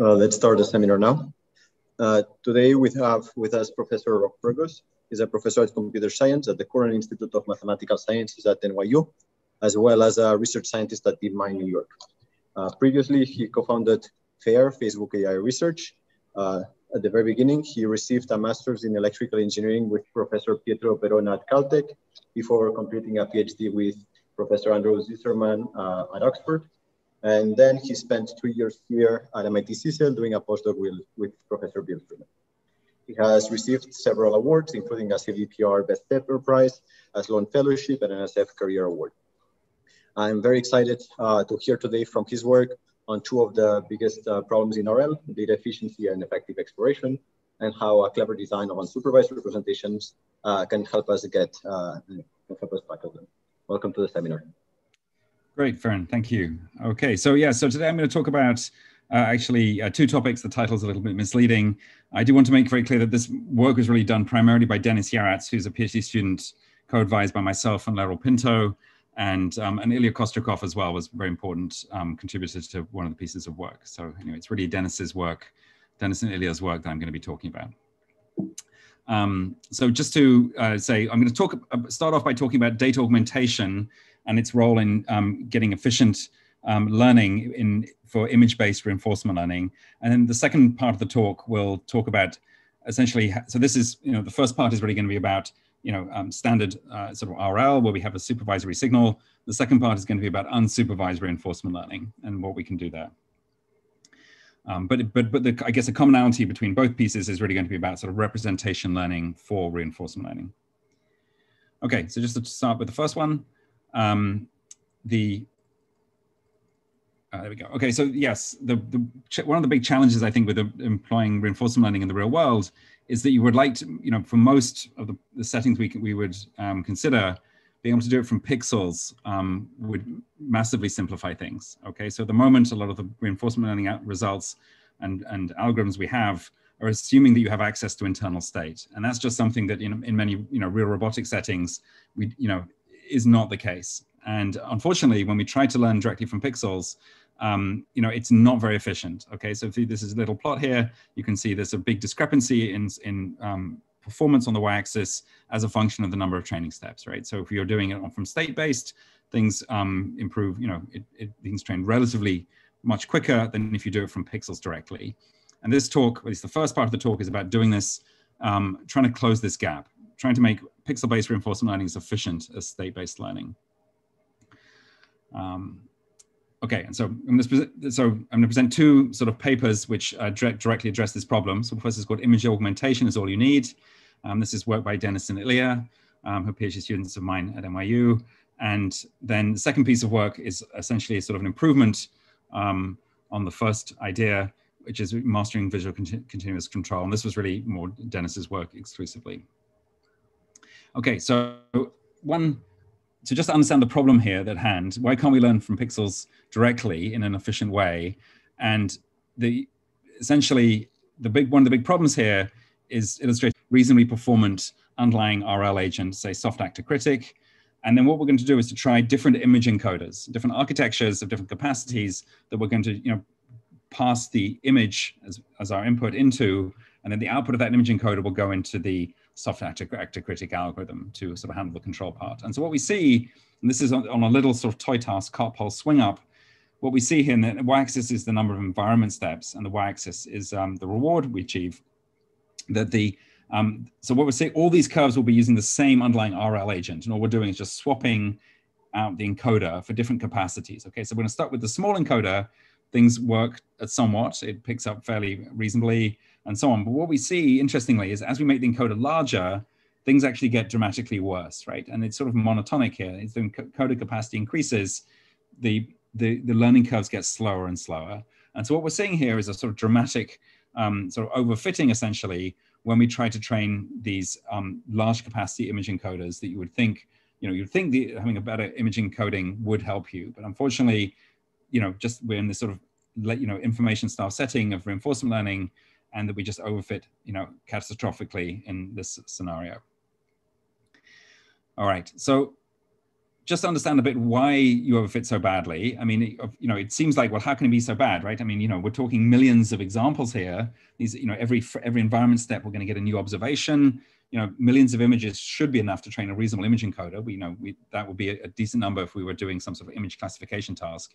Uh, let's start the seminar now. Uh, today we have with us Professor Rob Fergus. He's a professor of computer science at the Courant Institute of Mathematical Sciences at NYU, as well as a research scientist at DeepMind New York. Uh, previously, he co-founded FAIR, Facebook AI Research. Uh, at the very beginning, he received a master's in electrical engineering with Professor Pietro Perona at Caltech before completing a PhD with Professor Andrew Zisserman uh, at Oxford. And then he spent two years here at MIT CSAIL doing a postdoc with, with Professor Bill Freeman. He has received several awards, including a CVPR Best Paper Prize, a Sloan Fellowship, and an NSF Career Award. I'm very excited uh, to hear today from his work on two of the biggest uh, problems in RL, data efficiency and effective exploration, and how a clever design of unsupervised representations uh, can help us get, uh, help us tackle them. Welcome to the seminar. Great, Fern, thank you. Okay, so yeah, so today I'm going to talk about uh, actually uh, two topics. The title's a little bit misleading. I do want to make very clear that this work was really done primarily by Denis Yarats, who's a PhD student co-advised by myself and Lerrel Pinto, and um, and Ilya Kostrikov as well was very important um, contributor to one of the pieces of work. So anyway, it's really Denis's work, Denis and Ilya's work that I'm going to be talking about. Um, so just to uh, say, I'm going to talk uh, start off by talking about data augmentation and its role in um, getting efficient um, learning in for image-based reinforcement learning. And then the second part of the talk will talk about essentially, so this is, you know, the first part is really going to be about, you know, um, standard uh, sort of RL where we have a supervisory signal. The second part is going to be about unsupervised reinforcement learning and what we can do there. Um, but but but the, I guess a commonality between both pieces is really going to be about sort of representation learning for reinforcement learning. Okay, so just to start with the first one, um, the uh, there we go. Okay, so yes, the, the one of the big challenges I think with employing reinforcement learning in the real world is that you would like to, you know, for most of the, the settings we we would um, consider, being able to do it from pixels um, would massively simplify things. Okay, so at the moment, a lot of the reinforcement learning results and, and algorithms we have are assuming that you have access to internal state, and that's just something that in, in many you know real robotic settings we you know is not the case. And unfortunately, when we try to learn directly from pixels, um, you know, it's not very efficient. Okay, so if this is a little plot here, you can see there's a big discrepancy in, in um, performance on the y-axis as a function of the number of training steps, right? So if you're doing it from state-based, things um, improve, you know, it, it, things train relatively much quicker than if you do it from pixels directly. And this talk, at least the first part of the talk is about doing this, um, trying to close this gap, trying to make pixel-based reinforcement learning as efficient as state-based learning. Um, okay, and so I'm so I'm going to present two sort of papers which uh, direct, directly address this problem. So the first is called image augmentation is all you need. Um, this is work by Denis and Ilya, um, who PhD students of mine at NYU. And then the second piece of work is essentially sort of an improvement um, on the first idea, which is mastering visual continu continuous control. And this was really more Denis's work exclusively. Okay, so one to just understand the problem here at hand, why can't we learn from pixels directly in an efficient way? And the essentially the big one of the big problems here is illustrate reasonably performant underlying RL agent, say soft actor critic. And then what we're going to do is to try different image encoders, different architectures of different capacities that we're going to, you know, pass the image as, as our input into, and then the output of that image encoder will go into the soft actor, actor critic algorithm to sort of handle the control part. And so what we see, and this is on, on a little sort of toy task cart pole swing up, what we see here, in the y-axis is the number of environment steps, and the y-axis is um, the reward we achieve. That the um, so what we're saying, all these curves will be using the same underlying RL agent, and all we're doing is just swapping out the encoder for different capacities. Okay, so we're going to start with the small encoder. Things work somewhat; it picks up fairly reasonably and so on. But what we see, interestingly, is as we make the encoder larger, things actually get dramatically worse, right? And it's sort of monotonic here. As the encoder capacity increases, the, the, the learning curves get slower and slower. And so what we're seeing here is a sort of dramatic um, sort of overfitting, essentially, when we try to train these um, large capacity image encoders that you would think, you know, you'd think the, having a better image encoding would help you. But unfortunately, you know, just we're in this sort of, you know, information style setting of reinforcement learning, and that we just overfit, you know, catastrophically in this scenario. All right, so just understand a bit why you overfit so badly. I mean, you know, it seems like, well, how can it be so bad, right? I mean, you know, we're talking millions of examples here. These, you know, every every environment step, we're going to get a new observation. You know, millions of images should be enough to train a reasonable image encoder. We you know we, that would be a, a, decent number if we were doing some sort of image classification task.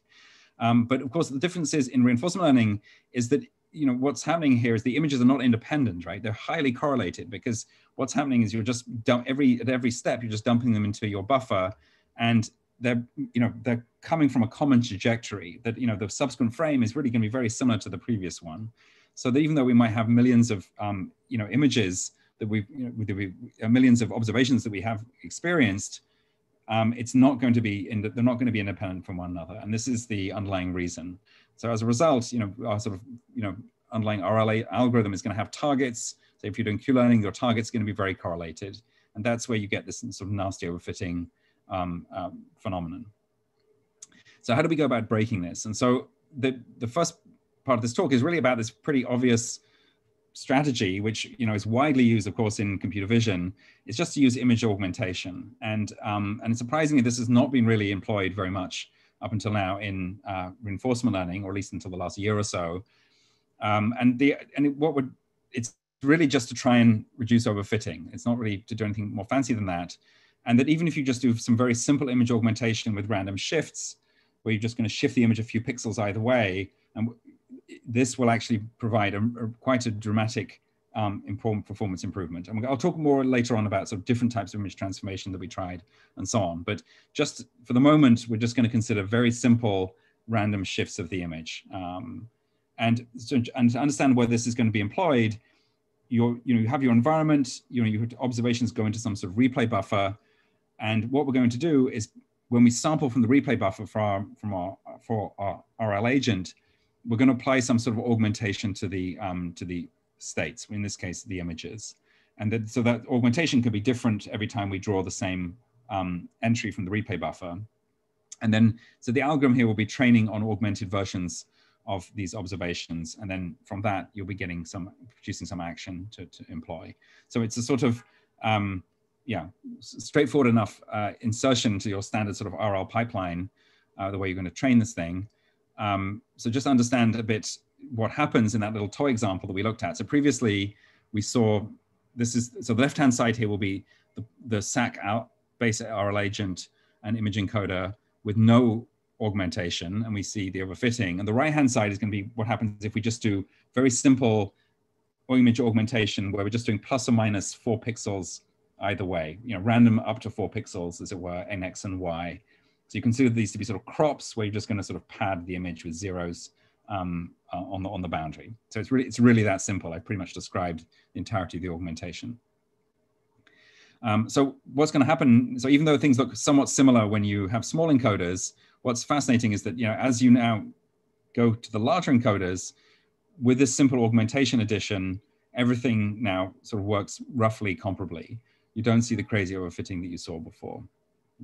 Um, but of course, the difference is in reinforcement learning is that you know what's happening here is the images are not independent, right? They're highly correlated because what's happening is you're just dump every at every step you're just dumping them into your buffer and they're you know they're coming from a common trajectory that you know the subsequent frame is really going to be very similar to the previous one. So that even though we might have millions of um, you know images that we've you know, we, uh, millions of observations that we have experienced um, it's not going to be in the, they're not going to be independent from one another. And this is the underlying reason so as a result you know our sort of you know underlying RLA algorithm is going to have targets so if you're doing q-learning your target's going to be very correlated and that's where you get this sort of nasty overfitting um, um, phenomenon. So how do we go about breaking this? And so the, the first part of this talk is really about this pretty obvious strategy, which you know is widely used, of course, in computer vision, is just to use image augmentation. And um, and surprisingly, this has not been really employed very much up until now in uh, reinforcement learning, or at least until the last year or so. Um, and the and what would it's really just to try and reduce overfitting. It's not really to do anything more fancy than that. And that even if you just do some very simple image augmentation with random shifts, where you're just going to shift the image a few pixels either way, and this will actually provide a, a quite a dramatic um, important performance improvement. And I'll talk more later on about sort of different types of image transformation that we tried and so on. But just for the moment, we're just going to consider very simple random shifts of the image. Um, and, so, and to understand where this is going to be employed, you you know, you have your environment, you know, your observations go into some sort of replay buffer, and what we're going to do is when we sample from the replay buffer for our, from our, for our RL agent, we're going to apply some sort of augmentation to the, um, to the states, in this case, the images. And that, so that augmentation could be different every time we draw the same um, entry from the replay buffer. And then, so the algorithm here will be training on augmented versions of these observations. And then from that, you'll be getting some, producing some action to, to employ. So it's a sort of, um, yeah, straightforward enough uh, insertion to your standard sort of RL pipeline, uh, the way you're going to train this thing. Um, so just understand a bit what happens in that little toy example that we looked at. So previously we saw this is, so the left-hand side here will be the, the SAC out base RL agent and image encoder with no augmentation and we see the overfitting. And the right-hand side is going to be what happens if we just do very simple image augmentation where we're just doing plus or minus four pixels either way, you know, random up to four pixels, as it were, in X and Y. So you consider these to be sort of crops where you're just going to sort of pad the image with zeros um, uh, on, the, on the boundary. So it's really, it's really that simple. I pretty much described the entirety of the augmentation. Um, so what's going to happen, so even though things look somewhat similar when you have small encoders, what's fascinating is that, you know, as you now go to the larger encoders, with this simple augmentation addition, everything now sort of works roughly comparably you don't see the crazy overfitting that you saw before.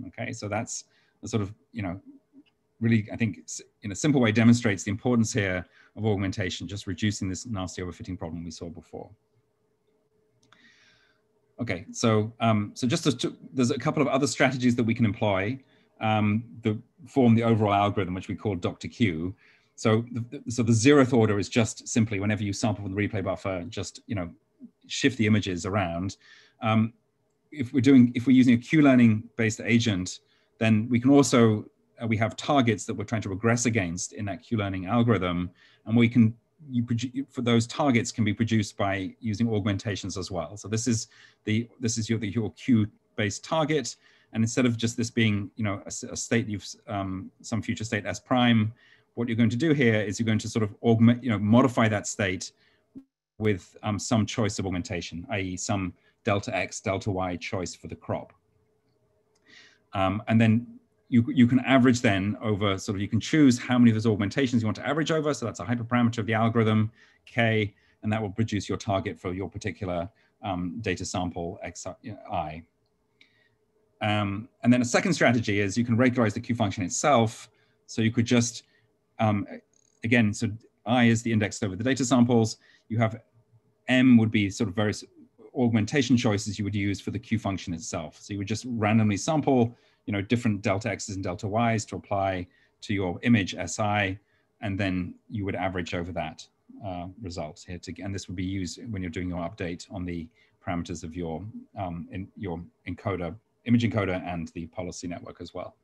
Okay, so that's a sort of, you know, really, I think in a simple way demonstrates the importance here of augmentation, just reducing this nasty overfitting problem we saw before. Okay, so um, so just to, there's a couple of other strategies that we can employ um, that form the overall algorithm, which we call Dr. Q. So the, so the zeroth order is just simply whenever you sample from the replay buffer, just you know shift the images around. Um, if we're doing, if we're using a Q-learning based agent, then we can also, we have targets that we're trying to regress against in that Q-learning algorithm. And we can, you for those targets can be produced by using augmentations as well. So this is the, this is your, the, your Q-based target. And instead of just this being, you know, a, a state you've, um, some future state S prime, what you're going to do here is you're going to sort of augment, you know, modify that state with um, some choice of augmentation, i.e. some delta X, delta Y choice for the crop. Um, and then you, you can average then over sort of, you can choose how many of those augmentations you want to average over. So that's a hyperparameter of the algorithm, K, and that will produce your target for your particular um, data sample Xi. Um, and then a second strategy is you can regularize the Q function itself. So you could just, um, again, so I is the index over the data samples. You have M would be sort of various augmentation choices you would use for the Q function itself. So you would just randomly sample you know, different delta x's and delta y's to apply to your image SI, and then you would average over that uh, result here. To, and this would be used when you're doing your update on the parameters of your um, in your encoder, image encoder, and the policy network as well.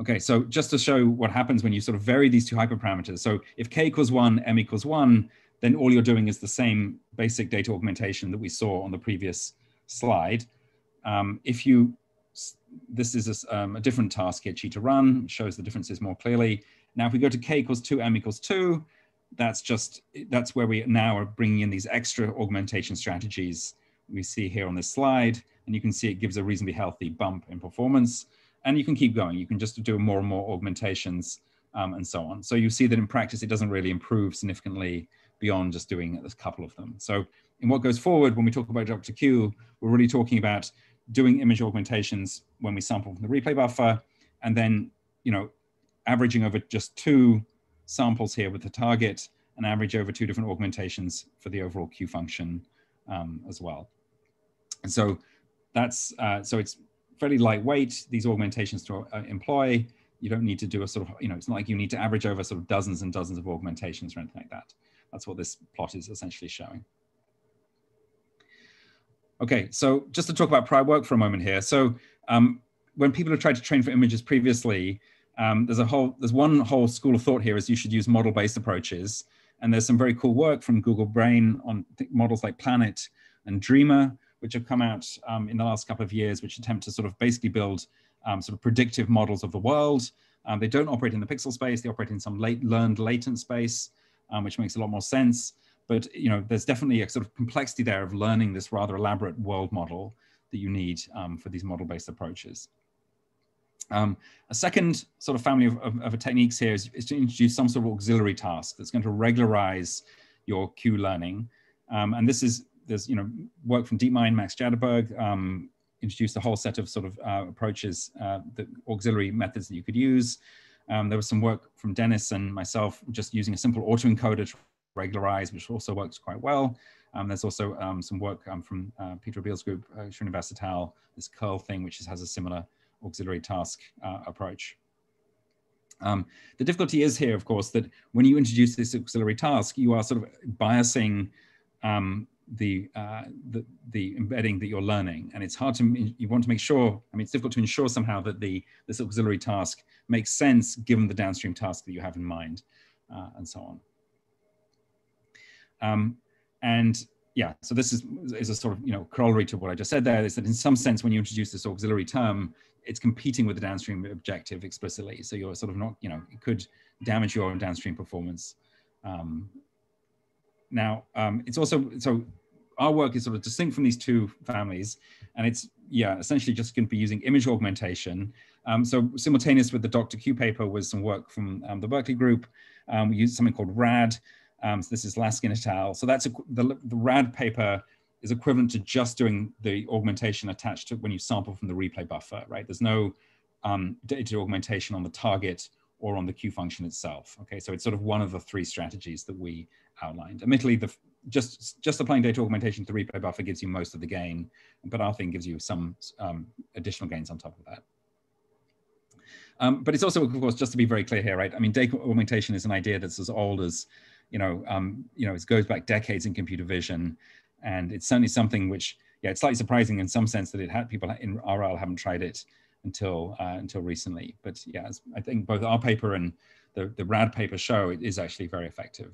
Okay, so just to show what happens when you sort of vary these two hyperparameters. So if k equals one, m equals one, then all you're doing is the same basic data augmentation that we saw on the previous slide. Um, if you, this is a, um, a, different task here, to run, shows the differences more clearly. Now, if we go to k equals two, m equals two, that's just, that's where we now are bringing in these extra augmentation strategies we see here on this slide. And you can see it gives a reasonably healthy bump in performance and you can keep going. You can just do more and more augmentations um, and so on. So you see that in practice, it doesn't really improve significantly beyond just doing a couple of them. So in what goes forward, when we talk about Dr. Q, we're really talking about doing image augmentations when we sample from the replay buffer, and then, you know, averaging over just two samples here with the target and average over two different augmentations for the overall Q function um, as well. And so that's, uh, so it's fairly lightweight, these augmentations to uh, employ. You don't need to do a sort of, you know, it's not like you need to average over sort of dozens and dozens of augmentations or anything like that. That's what this plot is essentially showing. Okay, so just to talk about prior work for a moment here. So um, when people have tried to train for images previously, um, there's a whole, there's one whole school of thought here is you should use model-based approaches. And there's some very cool work from Google Brain on models like Planet and Dreamer, which have come out um, in the last couple of years, which attempt to sort of basically build um, sort of predictive models of the world. Um, they don't operate in the pixel space; they operate in some late learned latent space, um, which makes a lot more sense. But you know, there's definitely a sort of complexity there of learning this rather elaborate world model that you need um, for these model-based approaches. Um, a second sort of family of, of, of techniques here is, is, to introduce some sort of auxiliary task that's going to regularize your Q learning. Um, and this is there's you know work from DeepMind, Max Jaderberg um, introduced a whole set of sort of uh, approaches, uh, the auxiliary methods that you could use. Um, there was some work from Denis and myself just using a simple autoencoder to regularize, which also works quite well. Um, there's also um, some work um, from uh, Pieter Abbeel's group, uh, Srinivas et al., this curl thing, which has a similar auxiliary task uh, approach. Um, the difficulty is here, of course, that when you introduce this auxiliary task, you are sort of biasing um, the, uh, the, the embedding that you're learning. And it's hard to, you want to make sure, I mean, it's difficult to ensure somehow that the, this auxiliary task makes sense given the downstream task that you have in mind uh, and so on. Um, and yeah, so this is, is a sort of, you know, corollary to what I just said there is that in some sense, when you introduce this auxiliary term, it's competing with the downstream objective explicitly. So you're sort of not, you know, it could damage your downstream performance um, now, um, it's also, so our work is sort of distinct from these two families, and it's, yeah, essentially just going to be using image augmentation. Um, so simultaneous with the Dr. Q paper was some work from um, the Berkeley group. Um, we used something called RAD. Um, so this is Laskin et al. So that's a, the, the RAD paper is equivalent to just doing the augmentation attached to when you sample from the replay buffer, right? There's no um, data augmentation on the target or on the Q function itself. Okay, so it's sort of one of the three strategies that we outlined. Admittedly, the just just applying data augmentation to the replay buffer gives you most of the gain, but our thing gives you some um, additional gains on top of that. Um, but it's also, of course, just to be very clear here, right? I mean, data augmentation is an idea that's as old as, you know, um, you know, it goes back decades in computer vision, and it's certainly something which, yeah, it's slightly surprising in some sense that it had people in RL haven't tried it until uh, until recently. But yeah, I think both our paper and the the RAD paper show it is actually very effective.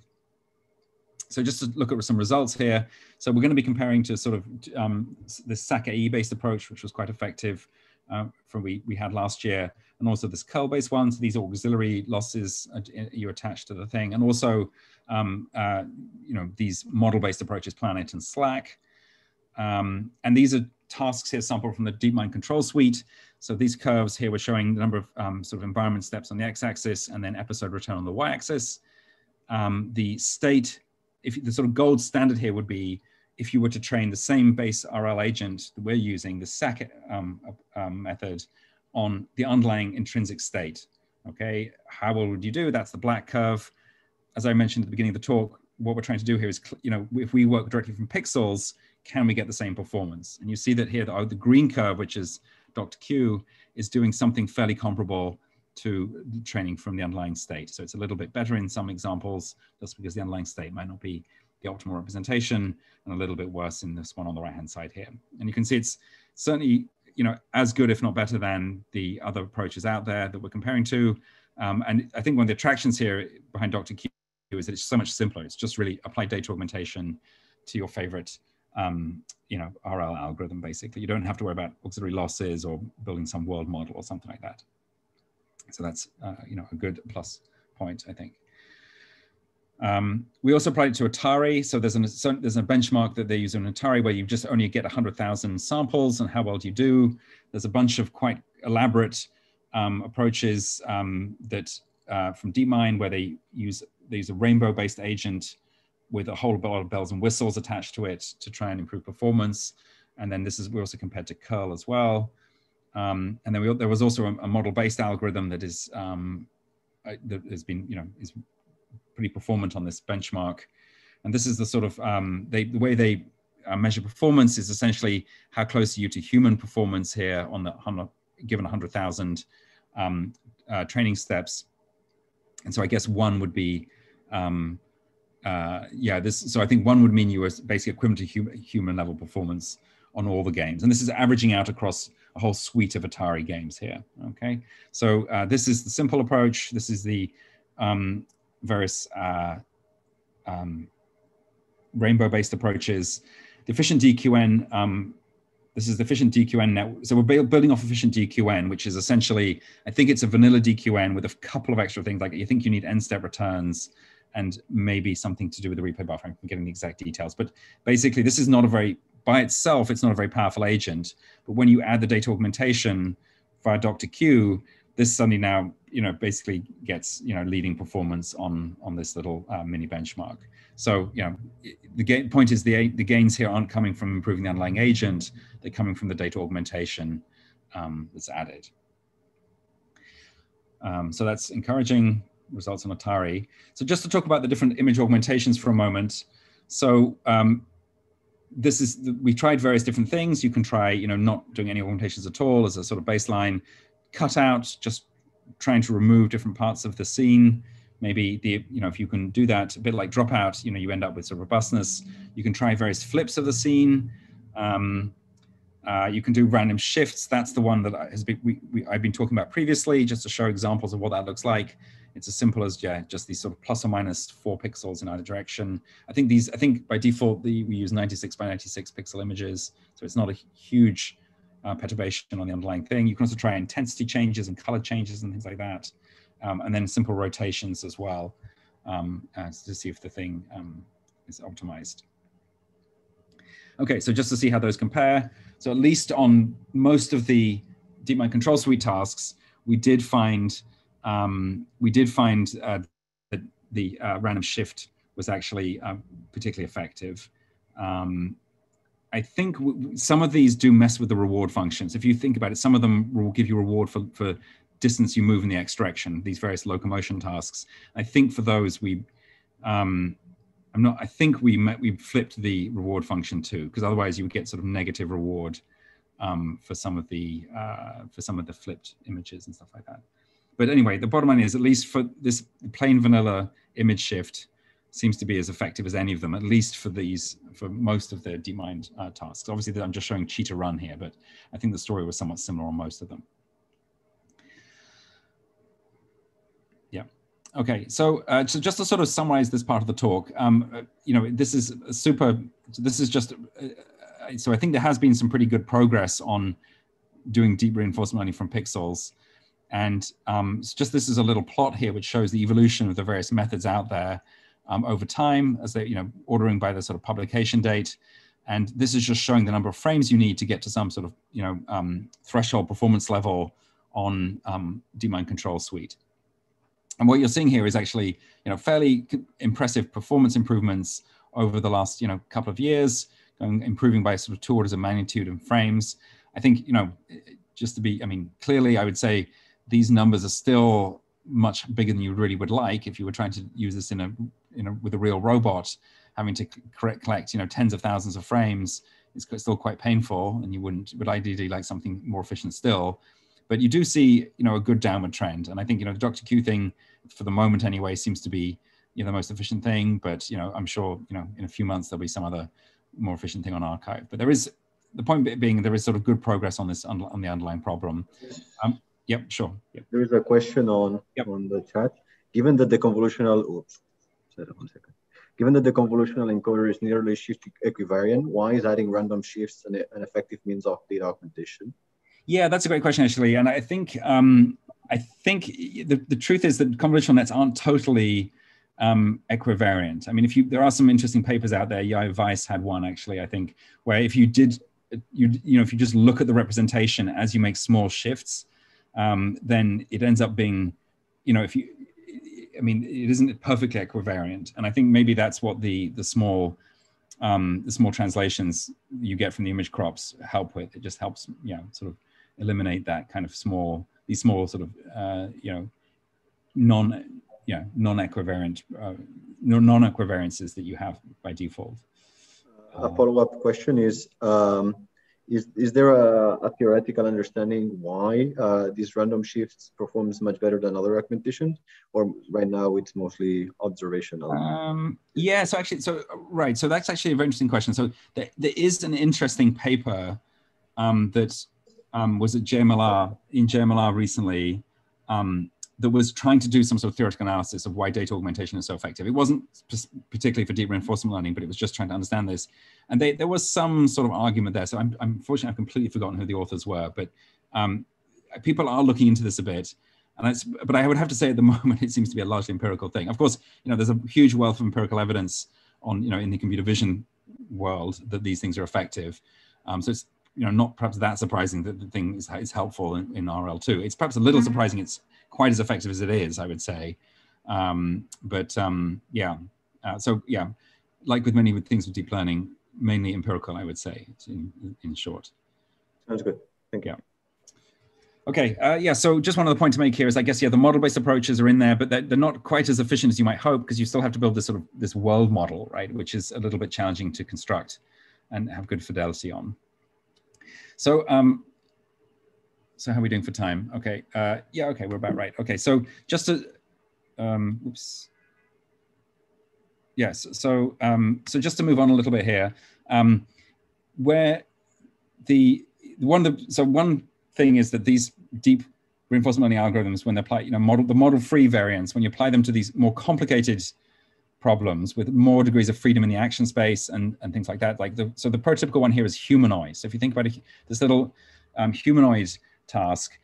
So just to look at some results here. So we're going to be comparing to sort of um, the SAC-AE based approach, which was quite effective uh, from we, we had last year, and also this curl-based one. So these auxiliary losses uh, you attach to the thing, and also um, uh, you know these model-based approaches, Planet and SLAC. Um, and these are tasks here sampled from the DeepMind control suite. So these curves here were showing the number of um, sort of environment steps on the x-axis and then episode return on the y-axis. Um, the state if the sort of gold standard here would be if you were to train the same base RL agent that we're using, the SAC um, um, method, on the underlying intrinsic state. Okay, how well would you do? That's the black curve. As I mentioned at the beginning of the talk, what we're trying to do here is, you know, if we work directly from pixels, can we get the same performance? And you see that here, the, oh, the green curve, which is Dr. Q, is doing something fairly comparable to training from the underlying state. So it's a little bit better in some examples, just because the underlying state might not be the optimal representation, and a little bit worse in this one on the right-hand side here. And you can see it's certainly you know as good, if not better, than the other approaches out there that we're comparing to. Um, and I think one of the attractions here behind Dr. Q is that it's so much simpler. It's just really apply data augmentation to your favorite um, you know, RL algorithm, basically. You don't have to worry about auxiliary losses or building some world model or something like that. So that's, uh, you know, a good plus point, I think. Um, we also applied it to Atari. So there's, an, so there's a benchmark that they use on Atari where you just only get 100,000 samples and how well do you do. There's a bunch of quite elaborate um, approaches um, that uh, from DeepMind where they use, they use a rainbow-based agent with a whole lot of bells and whistles attached to it to try and improve performance. And then this is, we also compared to curl as well. Um, and then we, there was also a, a model-based algorithm that is um, that has been, you know, is pretty performant on this benchmark. And this is the sort of um, they, the way they uh, measure performance is essentially how close are you to human performance here on the on a, given 100,000 um, uh, training steps. And so I guess one would be um, uh, yeah, this. So I think one would mean you were basically equivalent to human, human level performance on all the games, and this is averaging out across a whole suite of Atari games here. Okay, so uh, this is the simple approach. This is the um, various uh, um, rainbow-based approaches. The efficient DQN. Um, this is the efficient DQN net. So we're building off efficient DQN, which is essentially, I think it's a vanilla DQN with a couple of extra things like you think you need n-step returns and maybe something to do with the replay buffer. I'm getting the exact details, but basically this is not a very, by itself, it's not a very powerful agent. But when you add the data augmentation via Dr. Q, this suddenly now, you know, basically gets, you know, leading performance on, on this little uh, mini benchmark. So, you know, the point is the, the gains here aren't coming from improving the underlying agent, they're coming from the data augmentation um, that's added. Um, so that's encouraging results on Atari. So just to talk about the different image augmentations for a moment. So um, this is, we tried various different things. You can try, you know, not doing any augmentations at all as a sort of baseline cutout, just trying to remove different parts of the scene. Maybe the, you know, if you can do that, a bit like dropout, you know, you end up with sort of robustness. You can try various flips of the scene. Um, uh, you can do random shifts. That's the one that has been, we, we, I've been talking about previously, just to show examples of what that looks like it's as simple as yeah, just these sort of plus or minus four pixels in either direction. I think these, I think by default the, we use 96 by 96 pixel images, so it's not a huge uh, perturbation on the underlying thing. You can also try intensity changes and color changes and things like that, um, and then simple rotations as well um, to see if the thing um, is optimized. Okay, so just to see how those compare. So at least on most of the DeepMind control suite tasks, we did find um, we did find uh, that the uh, random shift was actually uh, particularly effective. I think some of these do mess with the reward functions. If you think about it, some of them will give you reward for, for distance you move in the extraction, these various locomotion tasks. I think for those we, um, I'm not, I think we met, we flipped the reward function too, because otherwise you would get sort of negative reward um, for some of the, uh, for some of the flipped images and stuff like that. But anyway, the bottom line is at least for this plain vanilla image shift seems to be as effective as any of them, at least for these, for most of the DeepMind uh, tasks. Obviously, I'm just showing cheetah run here, but I think the story was somewhat similar on most of them. Yeah. Okay, so uh, so just to sort of summarize this part of the talk, um, uh, you know, this is super. This is just. Uh, uh, so I think there has been some pretty good progress on doing deep reinforcement learning from pixels. And um, just this is a little plot here, which shows the evolution of the various methods out there um, over time as they, you know, ordering by the sort of publication date. And this is just showing the number of frames you need to get to some sort of, you know, um, threshold performance level on um, Control Suite. And what you're seeing here is actually, you know, fairly impressive performance improvements over the last, you know, couple of years, going, improving by sort of two orders of magnitude in frames. I think, you know, just to be, I mean, clearly I would say these numbers are still much bigger than you really would like if you were trying to use this in a, in know with a real robot. having to correct, collect, you know, tens of thousands of frames is still quite painful, and you wouldn't would ideally like something more efficient still. But you do see, you know, a good downward trend, and I think you know the Dr. Q thing, for the moment anyway, seems to be you know the most efficient thing. But you know, I'm sure you know in a few months there'll be some other more efficient thing on arXiv But there is the point being there is sort of good progress on this on the underlying problem. Um, yep, sure. Yep. There is a question on yep. on the chat. Given that the convolutional, oops, one second. Given that the convolutional encoder is nearly shift equivariant, why is adding random shifts an, an effective means of data augmentation? Yeah, that's a great question actually, and I think um, I think the, the truth is that convolutional nets aren't totally um, equivariant. I mean, if you there are some interesting papers out there. Yair Weiss had one actually, I think, where if you did you you know if you just look at the representation as you make small shifts, um, then it ends up being, you know, if you I mean, it isn't perfectly equivariant, and I think maybe that's what the the small um, the small translations you get from the image crops help with. It just helps, you know, sort of eliminate that kind of small these small sort of uh, you know non yeah non-equivariant uh, non-equivariances that you have by default. A follow-up question is um, is, is there a, a theoretical understanding why uh, these random shifts performs much better than other augmentations? Or right now it's mostly observational? Um, yeah so actually so right so that's actually a very interesting question. So there, there is an interesting paper um, that um, was at JMLR in JMLR recently um, that was trying to do some sort of theoretical analysis of why data augmentation is so effective. It wasn't particularly for deep reinforcement learning, but it was just trying to understand this. And they, there was some sort of argument there. So I'm, I'm unfortunately, I've completely forgotten who the authors were, but um, people are looking into this a bit. And it's, but I would have to say at the moment, it seems to be a largely empirical thing. Of course, you know, there's a huge wealth of empirical evidence on, you know, in the computer vision world that these things are effective. Um, so it's, you know, not perhaps that surprising that the thing is, is helpful in, in RL2. It's perhaps a little mm-hmm. surprising it's quite as effective as it is, I would say. Um, but um, yeah, uh, so yeah, like with many things with deep learning, mainly empirical, I would say, in, in short. Sounds good. Thank you. Yeah. Okay, uh, yeah, so just one other point to make here is I guess, yeah, the model-based approaches are in there, but they're, they're not quite as efficient as you might hope because you still have to build this sort of this world model, right, which is a little bit challenging to construct and have good fidelity on. So um, so how are we doing for time? Okay. Uh, yeah. Okay. We're about right. Okay. So just to, um, oops. Yes. So um, so just to move on a little bit here, um, where the one of the so one thing is that these deep reinforcement learning algorithms, when they apply, you know, model the model free variants, when you apply them to these more complicated problems with more degrees of freedom in the action space and, and things like that. Like the so the prototypical one here is humanoid. So if you think about it, this little um, humanoid task,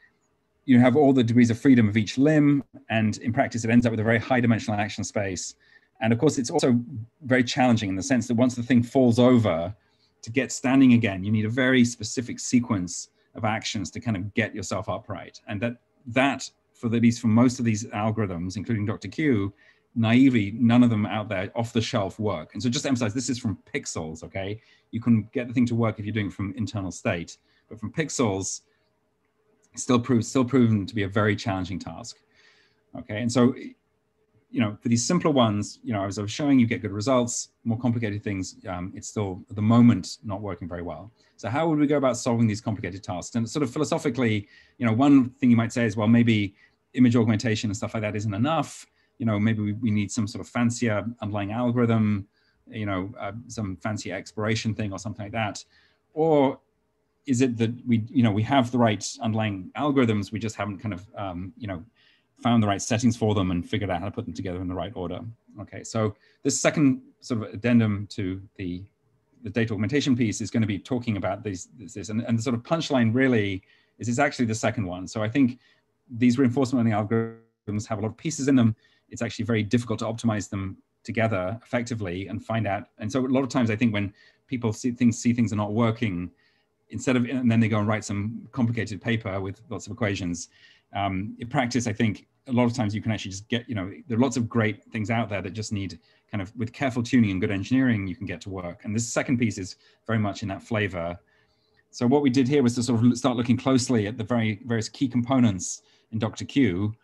you have all the degrees of freedom of each limb. And in practice, it ends up with a very high dimensional action space. And of course, it's also very challenging in the sense that once the thing falls over, to get standing again, you need a very specific sequence of actions to kind of get yourself upright. And that, that for at least for most of these algorithms, including Dr. Q, naively, none of them out there off the shelf work. And so just emphasize, this is from pixels, okay? You can get the thing to work if you're doing it from internal state, but from pixels, still proved still proven to be a very challenging task. Okay, and so you know for these simpler ones, you know as I was showing, you get good results. More complicated things, um, it's still at the moment not working very well. So how would we go about solving these complicated tasks? And sort of philosophically, you know, one thing you might say is, well, maybe image augmentation and stuff like that isn't enough. You know, maybe we, we need some sort of fancier underlying algorithm, you know, uh, some fancy exploration thing or something like that. Or is it that we you know we have the right underlying algorithms we just haven't kind of um, you know found the right settings for them and figured out how to put them together in the right order. Okay so this second sort of addendum to the the data augmentation piece is going to be talking about these this and, and the sort of punchline really is it's actually the second one. So i think these reinforcement learning algorithms have a lot of pieces in them. It's actually very difficult to optimize them together effectively and find out and so a lot of times i think when people see things see things are not working instead of and then they go and write some complicated paper with lots of equations um, in practice i think a lot of times you can actually just get you know there are lots of great things out there that just need kind of with careful tuning and good engineering you can get to work and this second piece is very much in that flavor so what we did here was to sort of start looking closely at the very various key components in dr q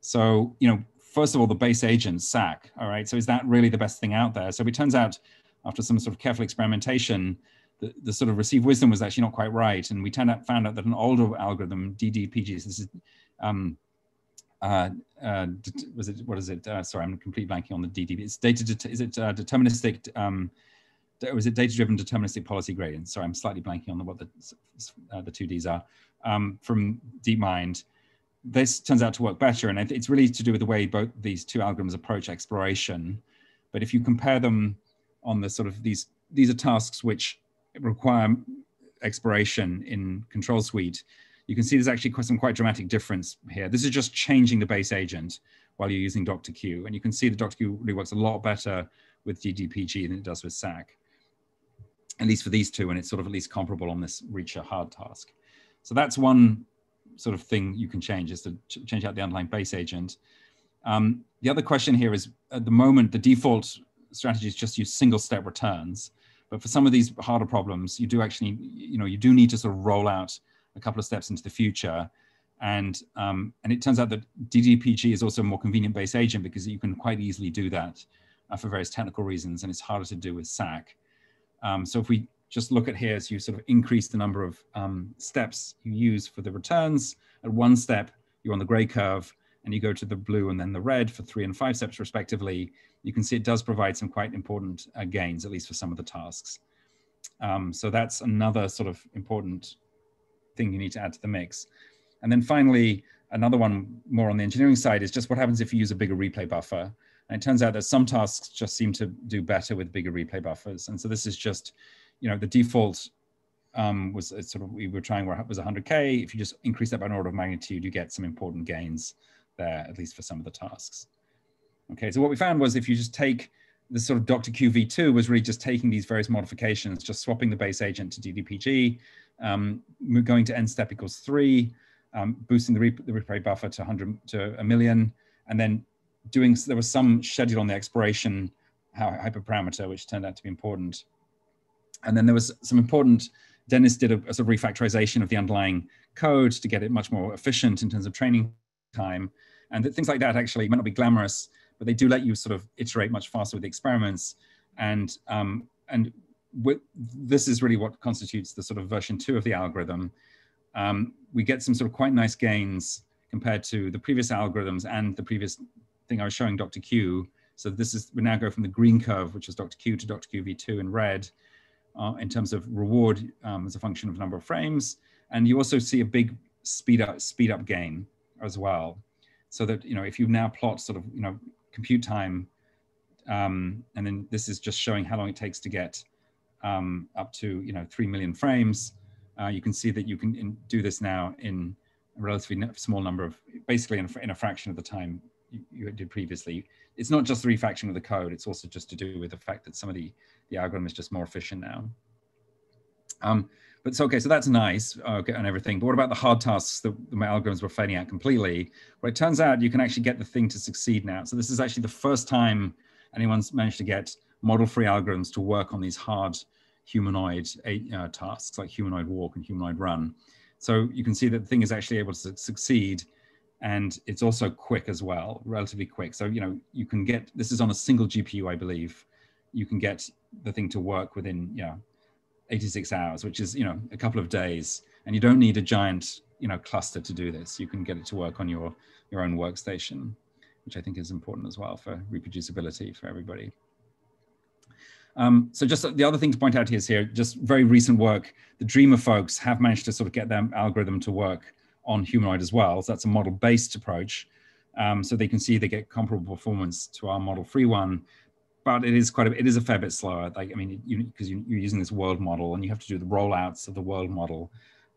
so you know first of all, the base agent, SAC, all right? So is that really the best thing out there? So it turns out after some sort of careful experimentation, the, the sort of received wisdom was actually not quite right. And we turned out, found out that an older algorithm, DDPG, this is, um, uh, uh, was it, what is it? Uh, sorry, I'm completely blanking on the DDP. It's data, is it uh, deterministic, um, was it data-driven deterministic policy gradient? Sorry, I'm slightly blanking on what the, uh, the two Ds are um, from DeepMind. This turns out to work better. And it's really to do with the way both these two algorithms approach exploration. But if you compare them on the sort of these, these are tasks which require exploration in control suite, you can see there's actually some quite dramatic difference here. This is just changing the base agent while you're using Dr. Q. And you can see that Dr. Q really works a lot better with DDPG than it does with SAC, at least for these two, and it's sort of at least comparable on this reach a hard task. So that's one sort of thing you can change is to ch change out the underlying base agent. Um, the other question here is at the moment, the default strategy is just use single step returns. But for some of these harder problems, you do actually, you know, you do need to sort of roll out a couple of steps into the future. And, um, and it turns out that DDPG is also a more convenient base agent because you can quite easily do that uh, for various technical reasons, and it's harder to do with SAC. Um, so if we just look at here, so you sort of increase the number of um, steps you use for the returns. At one step, you're on the gray curve, and you go to the blue and then the red for three and five steps respectively, you can see it does provide some quite important uh, gains, at least for some of the tasks. Um, so that's another sort of important thing you need to add to the mix. And then finally, another one more on the engineering side is just what happens if you use a bigger replay buffer. And it turns out that some tasks just seem to do better with bigger replay buffers. And so this is just, you know, the default um, was sort of, we were trying where it was 100K. If you just increase that by an order of magnitude, you get some important gains there, at least for some of the tasks. Okay, so what we found was if you just take the sort of Dr. QV2 was really just taking these various modifications, just swapping the base agent to DDPG, um, going to n step equals three, um, boosting the, the replay buffer to 100 to a million, and then doing, there was some schedule on the exploration hyperparameter, which turned out to be important. And then there was some important, Denis did a, a, sort of refactorization of the underlying code to get it much more efficient in terms of training time. And things like that actually might not be glamorous, but they do let you sort of iterate much faster with the experiments. And, um, and with, this is really what constitutes the sort of version two of the algorithm. Um, we get some sort of quite nice gains compared to the previous algorithms and the previous thing I was showing Dr. Q. So this is, we now go from the green curve, which is Dr. Q to Dr. QV2 in red uh, in terms of reward um, as a function of number of frames. And you also see a big speed up, speed up gain as well. So that, you know, if you now plot sort of, you know, compute time, um, and then this is just showing how long it takes to get um, up to, you know, 3 million frames. Uh, you can see that you can in, do this now in a relatively small number of, basically in a, in a fraction of the time you, you, did previously. It's not just the refactoring of the code, it's also just to do with the fact that some of the, the algorithm is just more efficient now. Um, but okay, so that's nice okay, and everything. But what about the hard tasks that my algorithms were failing at completely? Well, it turns out you can actually get the thing to succeed now. So this is actually the first time anyone's managed to get model-free algorithms to work on these hard humanoid uh, tasks like humanoid walk and humanoid run. So you can see that the thing is actually able to succeed and it's also quick as well, relatively quick. So, you know, you can get, this is on a single GPU, I believe, you can get the thing to work within, yeah, 86 hours, which is, you know, a couple of days. And you don't need a giant, you know, cluster to do this. You can get it to work on your, your own workstation, which I think is important as well for reproducibility for everybody. Um, so just the other thing to point out is here, just very recent work, the Dreamer folks have managed to sort of get their algorithm to work on humanoid as well. So that's a model-based approach. Um, so they can see they get comparable performance to our model-free one, but it is quite a, it is a fair bit slower. Like, I mean, because you, are using this world model and you have to do the rollouts of the world model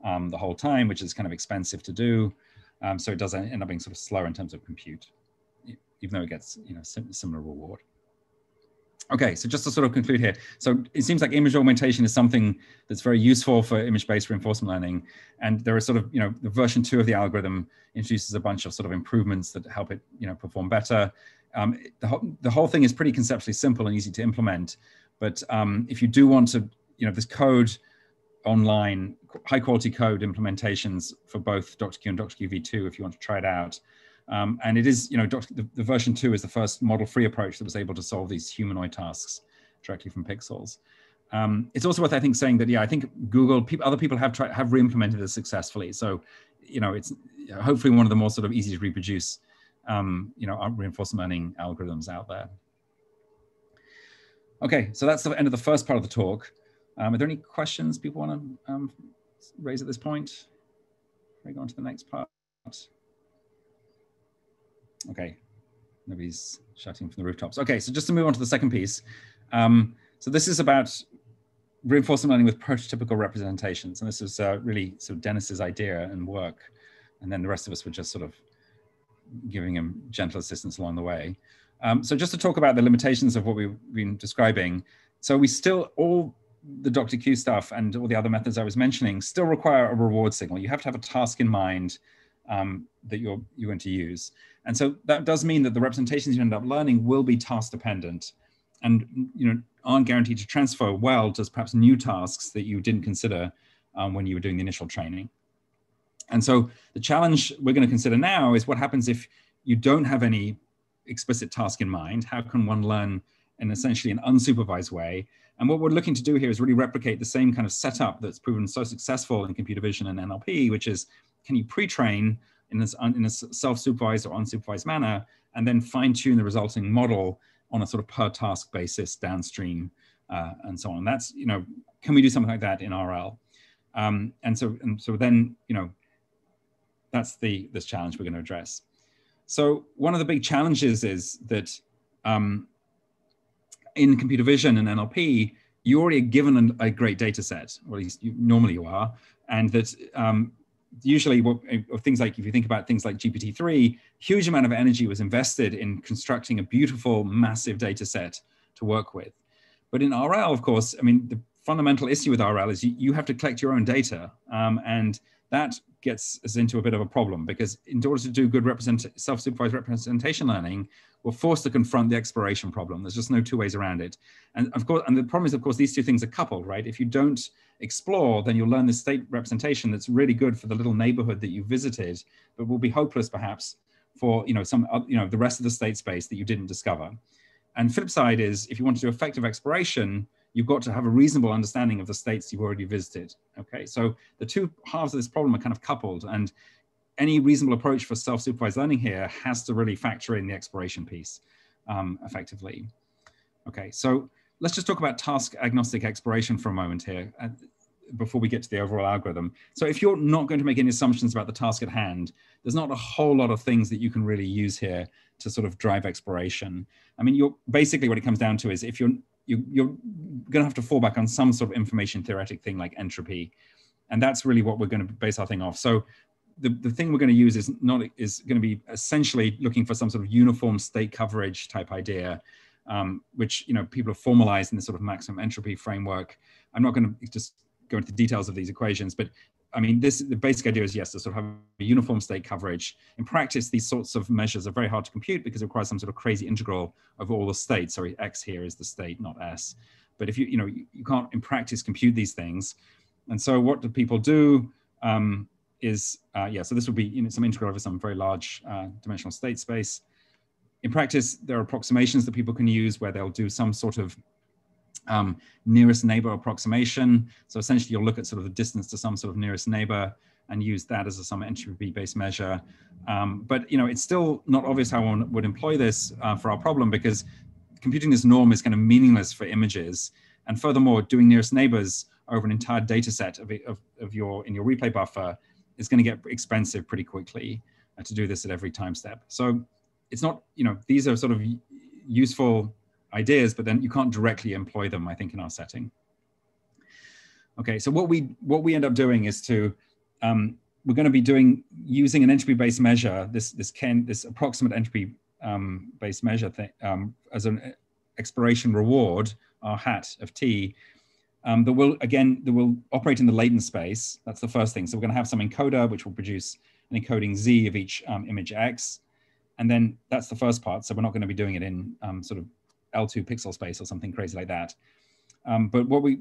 um, the whole time, which is kind of expensive to do. Um, so it does end up being sort of slower in terms of compute, even though it gets you know sim similar reward. Okay, so just to sort of conclude here, so it seems like image augmentation is something that's very useful for image-based reinforcement learning. And there are sort of, you know, the version two of the algorithm introduces a bunch of sort of improvements that help it, you know, perform better. Um, the, whole, the whole thing is pretty conceptually simple and easy to implement. But um, if you do want to, you know, this code online, high quality code implementations for both Dr. Q and Dr. QV2, if you want to try it out, Um, and it is, you know, the, the, version two is the first model-free approach that was able to solve these humanoid tasks directly from pixels. Um, it's also worth, I think, saying that, yeah, I think Google, people, other people have tried, have re-implemented this successfully. So, you know, it's hopefully one of the more sort of easy to reproduce, um, you know, reinforcement learning algorithms out there. Okay, so that's the end of the first part of the talk. Um, are there any questions people want to um, raise at this point? we go on to the next part? Okay, nobody's shouting from the rooftops. Okay, so just to move on to the second piece. Um, so this is about reinforcement learning with prototypical representations. And this is uh, really sort of Denis's idea and work. And then the rest of us were just sort of giving him gentle assistance along the way. Um, so just to talk about the limitations of what we've been describing. So we still, all the DrQ stuff and all the other methods I was mentioning still require a reward signal. You have to have a task in mind um, that you're, you're going to use. And so that does mean that the representations you end up learning will be task dependent and you know aren't guaranteed to transfer well to perhaps new tasks that you didn't consider um, when you were doing the initial training. And so the challenge we're going to consider now is what happens if you don't have any explicit task in mind? How can one learn in essentially an unsupervised way? And what we're looking to do here is really replicate the same kind of setup that's proven so successful in computer vision and NLP, which is can you pre-train in, this, in a self-supervised or unsupervised manner and then fine-tune the resulting model on a sort of per task basis downstream uh, and so on. That's, you know, can we do something like that in RL? Um, and so, and so then, you know, that's the this challenge we're going to address. So one of the big challenges is that um, in computer vision and NLP, you already are given a, great data set, or at least you, normally you are, and that um, usually what, things like if you think about things like GPT-3, huge amount of energy was invested in constructing a beautiful, massive data set to work with. But in RL, of course, I mean, the fundamental issue with RL is you, you have to collect your own data. Um, and that gets us into a bit of a problem because in order to do good represent self-supervised representation learning, we're forced to confront the exploration problem. There's just no two ways around it. And of course, and the problem is, of course, these two things are coupled, right? If you don't explore, then you'll learn the state representation that's really good for the little neighborhood that you visited, but will be hopeless perhaps for you know some you know the rest of the state space that you didn't discover. And flip side is if you want to do effective exploration, you've got to have a reasonable understanding of the states you've already visited. Okay, so the two halves of this problem are kind of coupled, and any reasonable approach for self-supervised learning here has to really factor in the exploration piece um, effectively. Okay, so let's just talk about task agnostic exploration for a moment here uh, before we get to the overall algorithm. So if you're not going to make any assumptions about the task at hand, there's not a whole lot of things that you can really use here to sort of drive exploration. I mean, you're basically what it comes down to is if you're you, you're going to have to fall back on some sort of information theoretic thing like entropy. And that's really what we're going to base our thing off. So the, the thing we're going to use is not is going to be essentially looking for some sort of uniform state coverage type idea, um, which you know people have formalized in the sort of maximum entropy framework. I'm not going to just go into the details of these equations, but I mean, this the basic idea is yes, to sort of have a uniform state coverage. In practice, these sorts of measures are very hard to compute because it requires some sort of crazy integral of all the states. Sorry, x here is the state, not s. But if you you know you, you can't in practice compute these things, and so what do people do? Um, is uh, yeah, so this would be you know, some integral over some very large uh, dimensional state space. In practice, there are approximations that people can use where they'll do some sort of um, nearest neighbor approximation. So essentially you'll look at sort of the distance to some sort of nearest neighbor and use that as a some entropy-based measure. Um, but you know, it's still not obvious how one would employ this uh, for our problem because computing this norm is kind of meaningless for images. And furthermore, doing nearest neighbors over an entire data set of, of, of your in your replay buffer is going to get expensive pretty quickly uh, to do this at every time step. So it's not, you know, these are sort of useful ideas, but then you can't directly employ them, I think, in our setting. Okay, so what we what we end up doing is to um, we're going to be doing using an entropy-based measure, this this can this approximate entropy um, based measure thing, um, as an exploration reward, our hat of t, um, that will again that will operate in the latent space. That's the first thing. So we're going to have some encoder which will produce an encoding z of each um, image x, and then that's the first part. So we're not going to be doing it in um, sort of L2 pixel space or something crazy like that. Um, but what we,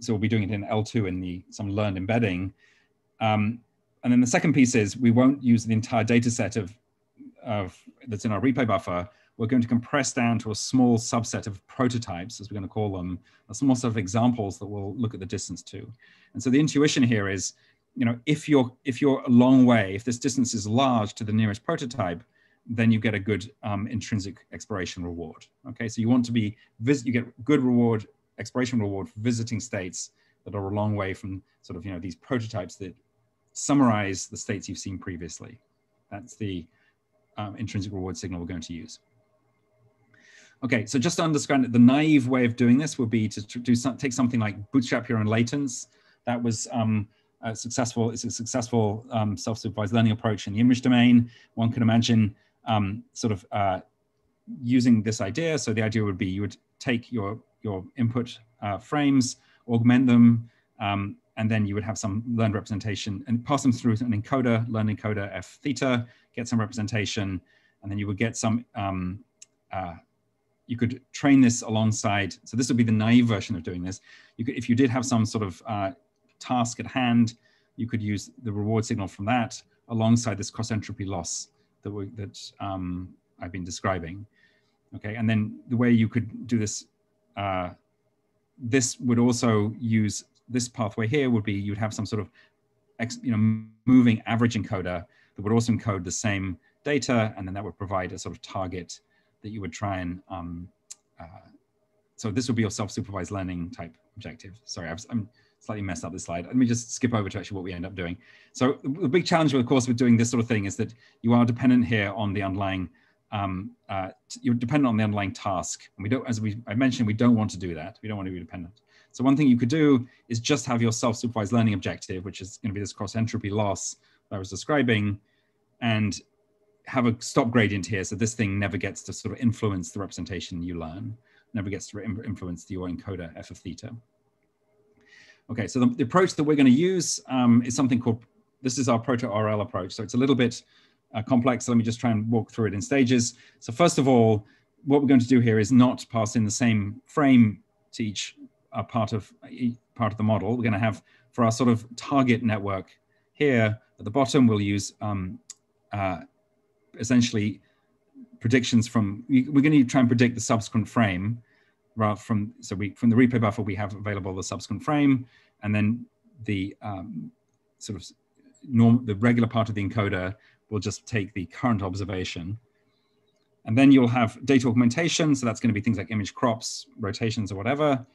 so we'll be doing it in L2 in the some learned embedding. Um, and then the second piece is we won't use the entire data set of of that's in our replay buffer, we're going to compress down to a small subset of prototypes, as we're going to call them, a small set of examples that we'll look at the distance to. And so the intuition here is, you know, if you're if you're a long way, if this distance is large to the nearest prototype, then you get a good um, intrinsic exploration reward. Okay, so you want to be visit, you get good reward, exploration reward for visiting states that are a long way from sort of you know these prototypes that summarize the states you've seen previously. That's the um, intrinsic reward signal we're going to use. Okay, so just to understand it, the naive way of doing this would be to do some, take something like bootstrap your own latents. That was um, a successful, it's a successful um, self-supervised learning approach in the image domain. One can imagine um, sort of uh, using this idea. So the idea would be you would take your, your input uh, frames, augment them, um, and then you would have some learned representation and pass them through an encoder, learn encoder f theta, get some representation, and then you would get some, um, uh, you could train this alongside, so this would be the naive version of doing this. You could, if you did have some sort of uh, task at hand, you could use the reward signal from that alongside this cross entropy loss that, we, that um, I've been describing. Okay, and then the way you could do this, uh, this would also use this pathway here would be you'd have some sort of you know moving average encoder that would also encode the same data, and then that would provide a sort of target that you would try and. Um, uh, so this would be your self-supervised learning type objective. Sorry, I am slightly messed up the slide. Let me just skip over to actually what we end up doing. So the big challenge, of course, with doing this sort of thing is that you are dependent here on the underlying. Um, uh, you're dependent on the underlying task, and we don't, as we I mentioned, we don't want to do that. We don't want to be dependent. So one thing you could do is just have your self-supervised learning objective, which is going to be this cross entropy loss that I was describing, and have a stop gradient here. So this thing never gets to sort of influence the representation you learn, never gets to influence your encoder f of theta. Okay, so the, the approach that we're going to use um, is something called, this is our proto-RL approach. So it's a little bit uh, complex. So let me just try and walk through it in stages. So first of all, what we're going to do here is not pass in the same frame to each a part of part of the model. We're going to have for our sort of target network here at the bottom, we'll use um, uh, essentially predictions from, we, are going to try and predict the subsequent frame from, so we, from the replay buffer, we have available the subsequent frame and then the um, sort of norm, the regular part of the encoder will just take the current observation. And then you'll have data augmentation. So that's going to be things like image crops, rotations or whatever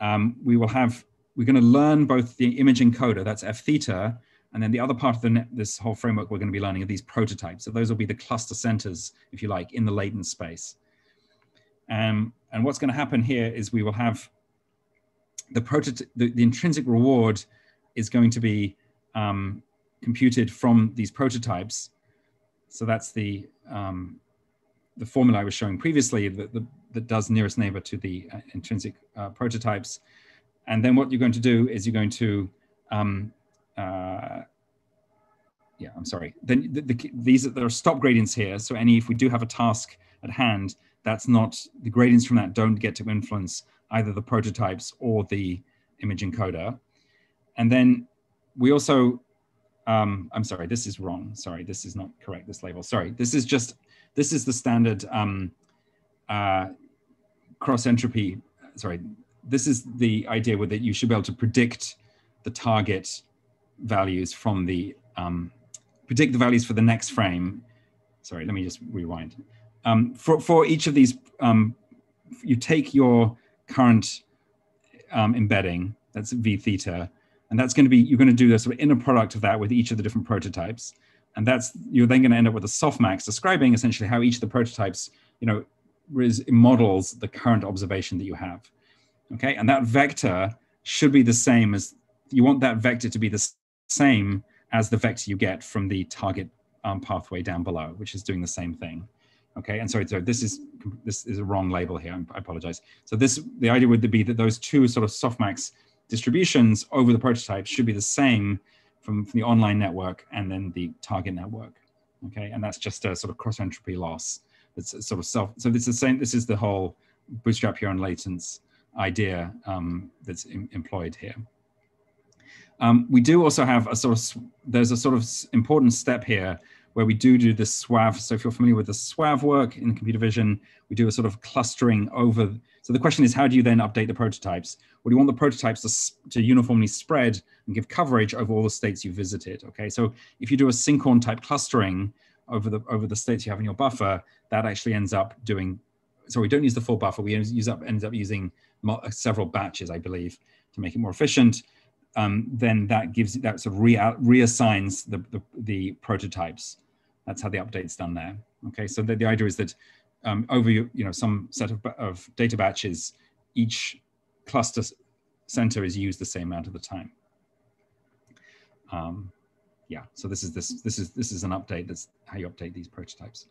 um, we will have, we're going to learn both the image encoder, that's f theta, and then the other part of the net, this whole framework we're going to be learning are these prototypes. So those will be the cluster centers, if you like, in the latent space. Um, and what's going to happen here is we will have the, the, the intrinsic reward is going to be um, computed from these prototypes. So that's the, um, the formula I was showing previously, the, that does nearest neighbor to the uh, intrinsic uh, prototypes. And then what you're going to do is you're going to, um, uh, yeah, I'm sorry. Then the, the, these there are stop gradients here. So any if we do have a task at hand, that's not the gradients from that don't get to influence either the prototypes or the image encoder. And then we also, um, I'm sorry, this is wrong. Sorry, this is not correct. This label. Sorry, this is just this is the standard um, uh, cross entropy, sorry, this is the idea with that you should be able to predict the target values from the, um, predict the values for the next frame. Sorry, let me just rewind. Um, for, for each of these, um, you take your current um, embedding, that's v theta, and that's going to be, you're going to do the sort of inner product of that with each of the different prototypes. And that's, you're then going to end up with a softmax describing essentially how each of the prototypes, you know, models the current observation that you have. Okay, and that vector should be the same as, you want that vector to be the same as the vector you get from the target um, pathway down below, which is doing the same thing. Okay, and sorry, so this is this is a wrong label here. I apologize. So this the idea would be that those two sort of softmax distributions over the prototype should be the same from, from the online network and then the target network. Okay, and that's just a sort of cross entropy loss it's sort of self. So it's the same. This is the whole bootstrap your own latents idea um, that's employed here. Um, we do also have a sort of there's a sort of important step here where we do do the SwAV. So if you're familiar with the SwAV work in computer vision, we do a sort of clustering over. So the question is, how do you then update the prototypes? Well, you want the prototypes to, to uniformly spread and give coverage over all the states you visited. Okay, so if you do a Sinkhorn type clustering over the over the states you have in your buffer, that actually ends up doing. So we don't use the full buffer. We use up ends up using several batches, I believe, to make it more efficient. Um, then that gives that sort of re reassigns the, the, the prototypes that's how the update's done there. Okay, so the, the idea is that um, over you know some set of, of data batches, each cluster center is used the same amount of the time. Um, yeah, so this is this this is this is an update. That's how you update these prototypes.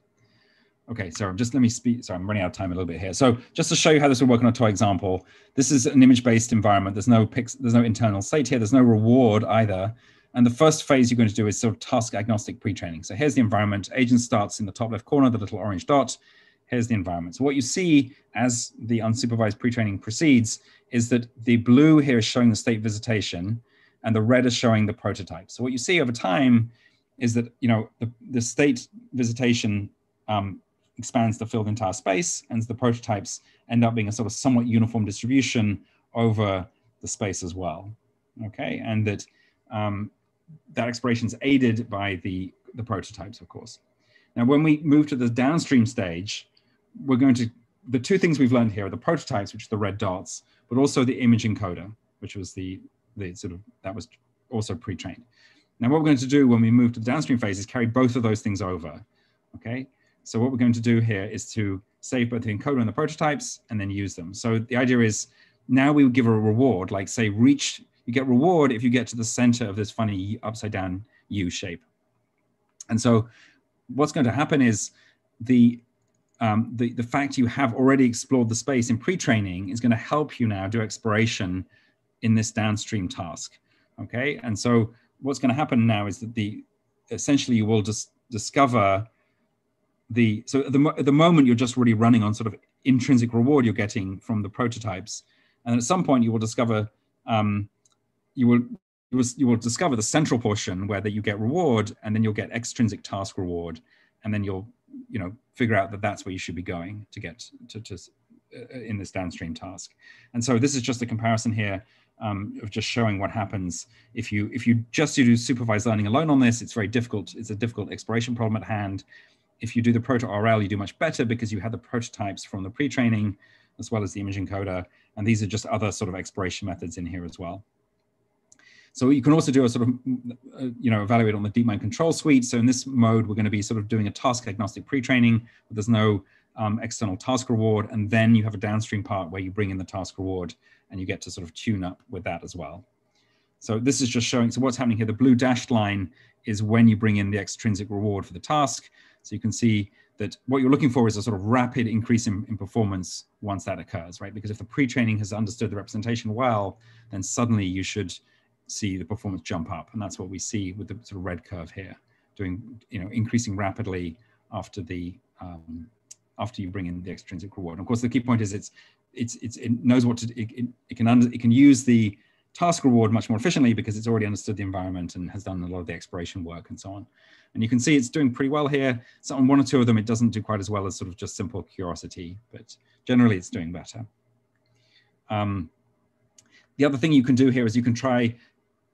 Okay, so just let me speak. Sorry, I'm running out of time a little bit here. So just to show you how this will work on a toy example, this is an image-based environment. There's no pix, there's no internal state here. There's no reward either. And the first phase you're going to do is sort of task agnostic pre-training. So here's the environment. Agent starts in the top left corner, the little orange dot. Here's the environment. So what you see as the unsupervised pre-training proceeds is that the blue here is showing the state visitation and the red is showing the prototype. So what you see over time is that, you know, the, the state visitation um, expands to fill the entire space and the prototypes end up being a sort of somewhat uniform distribution over the space as well. Okay, and that um, that exploration is aided by the, the prototypes, of course. Now, when we move to the downstream stage, we're going to, the two things we've learned here are the prototypes, which are the red dots, but also the image encoder, which was the, the sort of, that was also pre-trained. Now, what we're going to do when we move to the downstream phase is carry both of those things over, okay? So what we're going to do here is to save both the encoder and the prototypes and then use them. So the idea is now we would give a reward, like say reach you get reward if you get to the center of this funny upside down U shape. And so what's going to happen is the, um, the, the fact you have already explored the space in pre-training is going to help you now do exploration in this downstream task. Okay, and so what's going to happen now is that the essentially you will just discover the so at the, at the moment you're just really running on sort of intrinsic reward you're getting from the prototypes, and at some point you will discover um, you will you will, you will discover the central portion where that you get reward and then you'll get extrinsic task reward and then you'll you know figure out that that's where you should be going to get to, to uh, in this downstream task. And so this is just a comparison here um, of just showing what happens if you if you just do supervised learning alone on this it's very difficult it's a difficult exploration problem at hand. If you do the proto rl you do much better because you have the prototypes from the pre-training as well as the image encoder and these are just other sort of exploration methods in here as well so you can also do a sort of, you know, evaluate on the DeepMind control suite. So in this mode, we're going to be sort of doing a task agnostic pre-training, but there's no um, external task reward. And then you have a downstream part where you bring in the task reward and you get to sort of tune up with that as well. So this is just showing, so what's happening here, the blue dashed line is when you bring in the extrinsic reward for the task. So you can see that what you're looking for is a sort of rapid increase in, in performance once that occurs, right? Because if the pre-training has understood the representation well, then suddenly you should see the performance jump up. And that's what we see with the sort of red curve here, doing, you know, increasing rapidly after the, um, after you bring in the extrinsic reward. And of course, the key point is it's, it's, it's it knows what to, it, it, it can, under, it can use the task reward much more efficiently because it's already understood the environment and has done a lot of the exploration work and so on. And you can see it's doing pretty well here. So on one or two of them, it doesn't do quite as well as sort of just simple curiosity, but generally it's doing better. Um, the other thing you can do here is you can try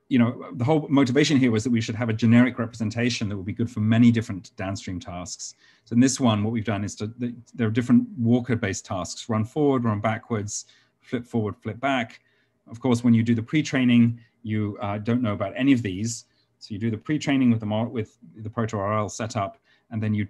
you know, the whole motivation here was that we should have a generic representation that would be good for many different downstream tasks. So in this one, what we've done is to, there are different Walker-based tasks, run forward, run backwards, flip forward, flip back. Of course, when you do the pre-training, you uh, don't know about any of these. So you do the pre-training with the with the proto-RL setup, and then you,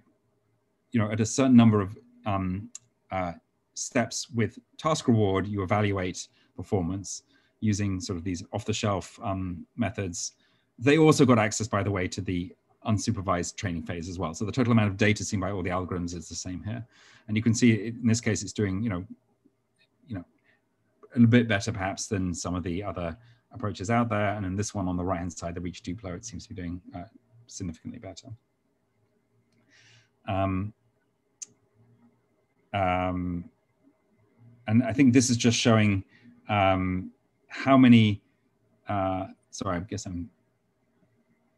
you know, at a certain number of um, uh, steps with task reward, you evaluate performance using sort of these off-the-shelf um, methods. They also got access, by the way, to the unsupervised training phase as well. So the total amount of data seen by all the algorithms is the same here. And you can see in this case, it's doing, you know, you know, a little bit better perhaps than some of the other approaches out there. And in this one on the right-hand side, the reach Duplo, it seems to be doing uh, significantly better. Um, um, and I think this is just showing um, how many, uh, sorry, I guess I'm,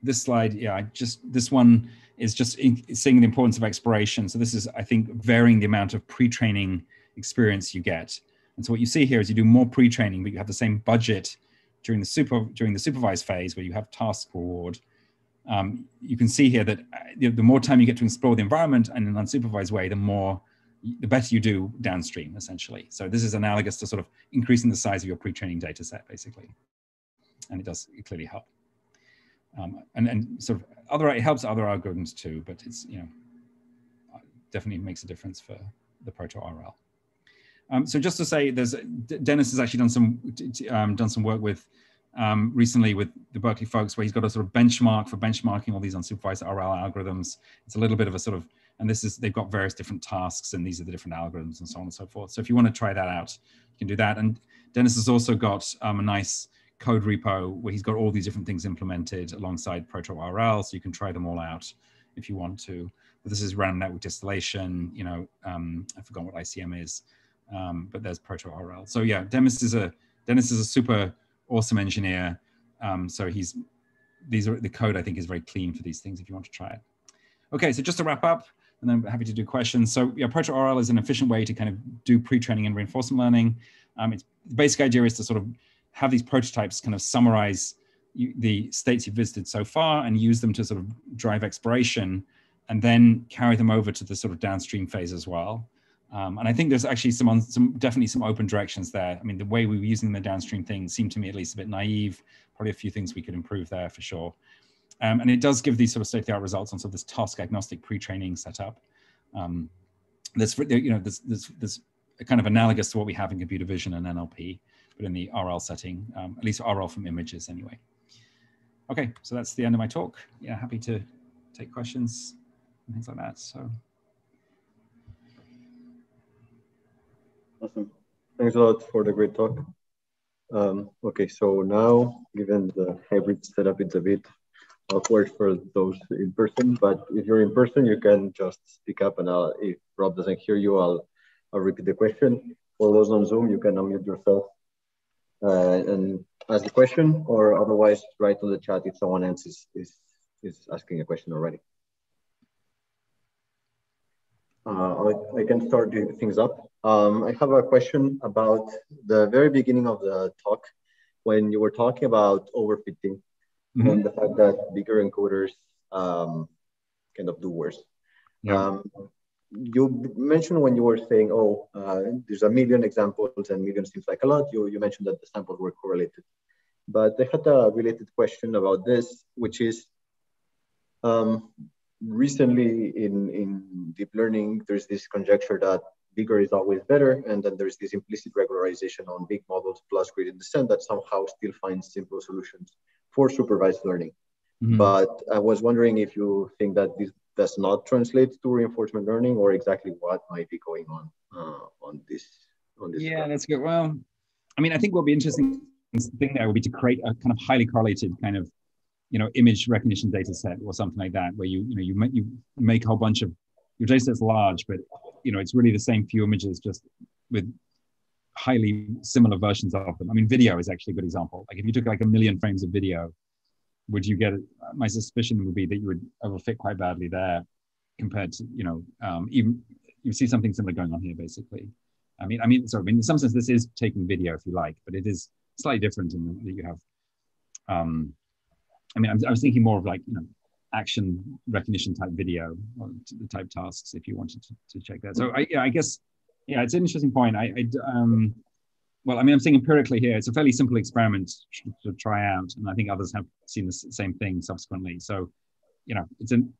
this slide, yeah, I just, this one is just in, seeing the importance of exploration. So this is, I think, varying the amount of pre-training experience you get. And so what you see here is you do more pre-training, but you have the same budget during the super during the supervised phase where you have task reward. Um, you can see here that uh, the, the more time you get to explore the environment in an unsupervised way, the more the better you do downstream, essentially. So this is analogous to sort of increasing the size of your pre-training data set, basically. And it does clearly help. Um, and, and sort of other, it helps other algorithms too, but it's, you know, definitely makes a difference for the proto-RL. Um, so just to say, there's Denis has actually done some um, done some work with um, recently with the Berkeley folks, where he's got a sort of benchmark for benchmarking all these unsupervised RL algorithms. It's a little bit of a sort of and this is, they've got various different tasks and these are the different algorithms and so on and so forth. So if you want to try that out, you can do that. And Denis has also got um, a nice code repo where he's got all these different things implemented alongside proto-RL. So you can try them all out if you want to. But this is random network distillation, you know, um, I forgot what ICM is, um, but there's proto-RL. So yeah, Denis is a, Denis is a super awesome engineer. Um, so he's, these are the code I think is very clean for these things if you want to try it. Okay, so just to wrap up, and then happy to do questions. So yeah, proto-RL is an efficient way to kind of do pre-training and reinforcement learning. Um, it's, the basic idea is to sort of have these prototypes kind of summarize you, the states you've visited so far and use them to sort of drive exploration and then carry them over to the sort of downstream phase as well. Um, and I think there's actually some, some definitely some open directions there. I mean, the way we were using the downstream thing seemed to me at least a bit naive. Probably a few things we could improve there for sure. Um, and it does give these sort of state-of-the-art results on sort of this task agnostic pre-training setup. Um, that's you know there's, there's, there's kind of analogous to what we have in computer vision and NLP, but in the RL setting, um, at least RL from images anyway. Okay, so that's the end of my talk. Yeah, happy to take questions and things like that. So. Awesome. Thanks a lot for the great talk. Um, okay, so now, given the hybrid setup, it's a bit awkward for those in person, but if you're in person, you can just speak up and I'll, if Rob doesn't hear you, I'll, I'll repeat the question. For those on Zoom, you can unmute yourself uh, and ask the question or otherwise write on the chat if someone else is, is, is asking a question already. Uh, I, I, can start doing things up. Um, I have a question about the very beginning of the talk when you were talking about overfitting mm-hmm. and the fact that bigger encoders um, kind of do worse. Yeah. Um, you mentioned when you were saying, oh, uh, there's a million examples and million seems like a lot, you, you mentioned that the samples were correlated. But I had a related question about this, which is um, recently in, in deep learning, there's this conjecture that bigger is always better. And then there's this implicit regularization on big models plus gradient descent that somehow still finds simple solutions for supervised learning. Mm-hmm. But I was wondering if you think that this does not translate to reinforcement learning or exactly what might be going on uh, on this on this yeah that's good well i mean i think what'll be interesting thing there would be to create a kind of highly correlated kind of you know image recognition data set or something like that where you you know you make you make a whole bunch of your data set's large but you know it's really the same few images just with highly similar versions of them. I mean, video is actually a good example. Like if you took like a million frames of video, would you get? My suspicion would be that you would overfit quite badly there compared to, you know, um, even you see something similar going on here, basically. I mean, I mean, sorry, I mean, in some sense, this is taking video, if you like, but it is slightly different in that you have. Um, I mean, I'm, was thinking more of like, you know, action recognition type video or the type tasks if you wanted to, to check that. So I, yeah, I guess yeah, it's an interesting point. I, I um, well, I mean, I'm saying empirically here, it's a fairly simple experiment to, try out, and I think others have seen the same thing subsequently. So, you know, it's an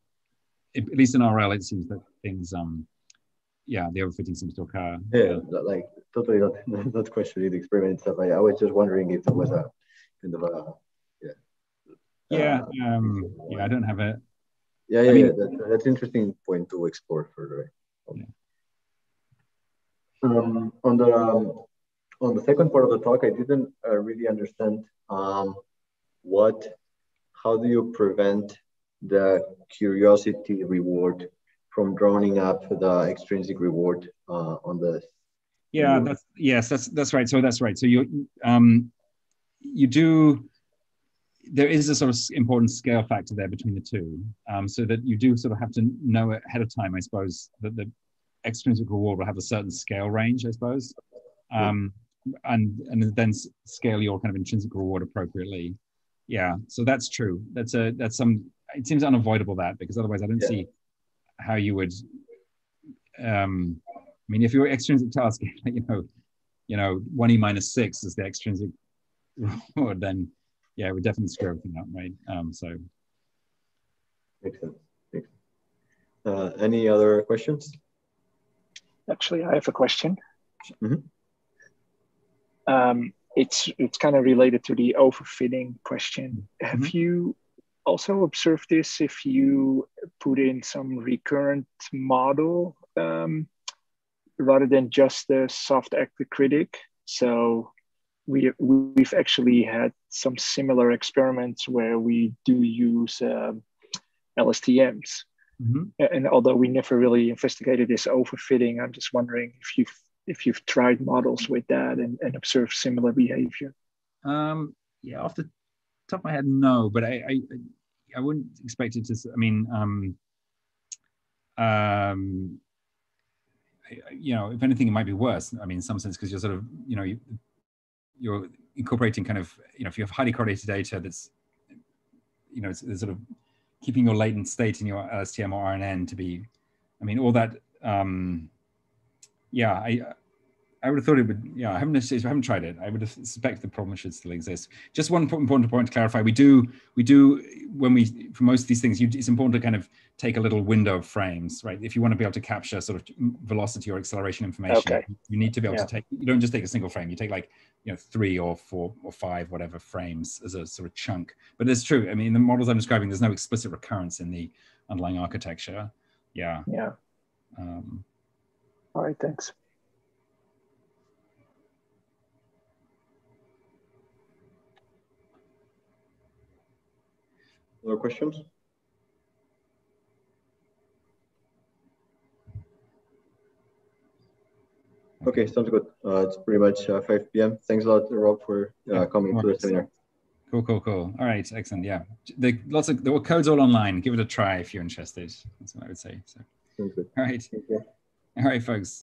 at least in RL, it seems that things, um, yeah, the overfitting seems to occur. Yeah, like totally not not questioning the experiment itself. I, I was just wondering if there was a kind of a yeah. Yeah, uh, um, yeah, I don't have a. Yeah, yeah, I mean, yeah that, that's interesting point to explore further. Yeah. Um, on the um, on the second part of the talk, I didn't uh, really understand um, what, how do you prevent the curiosity reward from drowning up the extrinsic reward uh, on the. Yeah, that's yes, that's that's right. So that's right. So you um, you do there is a sort of important scale factor there between the two, um, so that you do sort of have to know ahead of time, I suppose, that the extrinsic reward will have a certain scale range, I suppose, um, and and then scale your kind of intrinsic reward appropriately. Yeah, so that's true. That's a that's some. It seems unavoidable that because otherwise I don't yeah. see how you would. Um, I mean, if your extrinsic task, you know, you know, one e minus six is the extrinsic reward, then yeah, it would definitely screw everything up, right? Um, so. Makes sense. Makes sense. Uh, any other questions? Actually, I have a question. Mm-hmm. Um, it's it's kind of related to the overfitting question. Mm-hmm. Have you also observed this if you put in some recurrent model um, rather than just the soft actor critic? So we we've actually had some similar experiments where we do use uh, LSTMs. Mm-hmm. And although we never really investigated this overfitting, I'm just wondering if you've if you've tried models with that and, and observed similar behavior. Um, yeah, off the top of my head, no, but I I, I wouldn't expect it to. I mean, um, um, you know, if anything, it might be worse. I mean, in some sense, because you're sort of, you know, you, you're incorporating kind of, you know, if you have highly correlated data that's, you know, it's, it's, sort of keeping your latent state in your LSTM or RNN to be, I mean, all that, um, yeah, I, I would have thought it would, yeah, I haven't, I haven't tried it. I would have suspect the problem should still exist. Just one important point to clarify. We do, we do, when we, for most of these things, you, it's important to kind of take a little window of frames, right? If you want to be able to capture sort of velocity or acceleration information, okay. you need to be able yeah. to take, you don't just take a single frame, you take like, you know, three or four or five, whatever frames as a sort of chunk. But it's true. I mean, the models I'm describing, there's no explicit recurrence in the underlying architecture. Yeah. Yeah. Um, All right, thanks. Other questions? Okay, sounds good. Uh, it's pretty much uh, 5 p.m. Thanks a lot, Rob, for uh, coming to the seminar. Cool, cool, cool. All right, excellent. Yeah, the lots of the code's all online. Give it a try if you're interested. That's what I would say. So. All right. All right, folks.